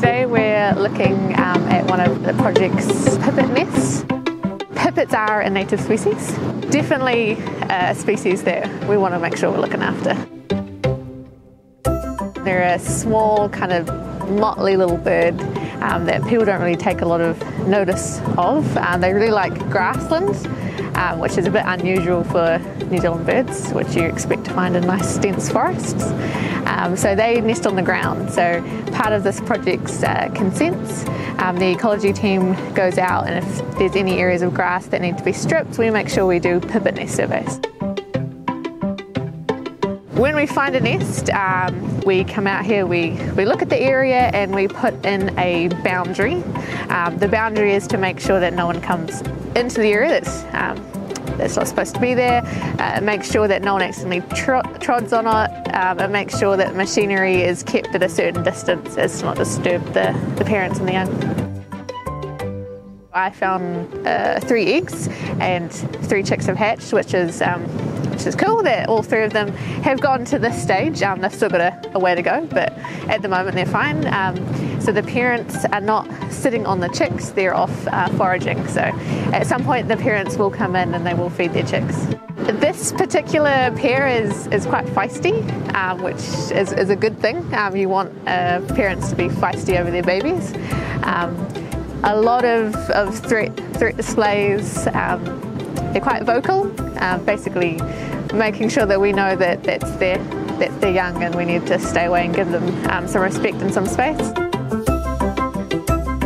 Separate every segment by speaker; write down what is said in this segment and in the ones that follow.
Speaker 1: Today we're looking um, at one of the project's pipit nests. Pipits are a native species, definitely a species that we want to make sure we're looking after. They're a small kind of motley little bird um, that people don't really take a lot of notice of. Um, they really like grassland, um, which is a bit unusual for New Zealand birds, which you expect to find in nice dense forests. Um, so they nest on the ground. So part of this project's uh, consents, um, the ecology team goes out and if there's any areas of grass that need to be stripped, we make sure we do pipit nest surveys. When we find a nest, um, we come out here, we, we look at the area and we put in a boundary. Um, the boundary is to make sure that no one comes into the area that's, um, that's not supposed to be there, uh, make sure that no one accidentally tro trods on it, um, and make sure that machinery is kept at a certain distance as to not disturb the, the parents and the young. I found uh, three eggs and three chicks have hatched, which is um, which is cool that all three of them have gone to this stage. Um, they've still got a, a, way to go, but at the moment they're fine. Um, so the parents are not sitting on the chicks, they're off uh, foraging. So at some point the parents will come in and they will feed their chicks. This particular pair is, is quite feisty, um, which is, is, a good thing. Um, you want uh, parents to be feisty over their babies. Um, a lot of, of threat, threat displays, um, they're quite vocal, uh, basically making sure that we know that that's their, their young and we need to stay away and give them um, some respect and some space.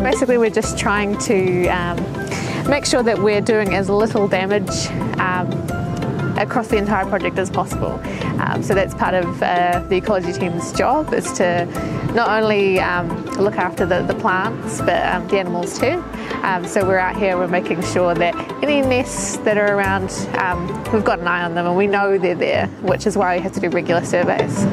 Speaker 1: Basically we're just trying to um, make sure that we're doing as little damage um, across the entire project as possible. Um, so that's part of uh, the ecology team's job is to not only um, look after the, the plants but um, the animals too. Um, so we're out here, we're making sure that any nests that are around, um, we've got an eye on them and we know they're there, which is why we have to do regular surveys.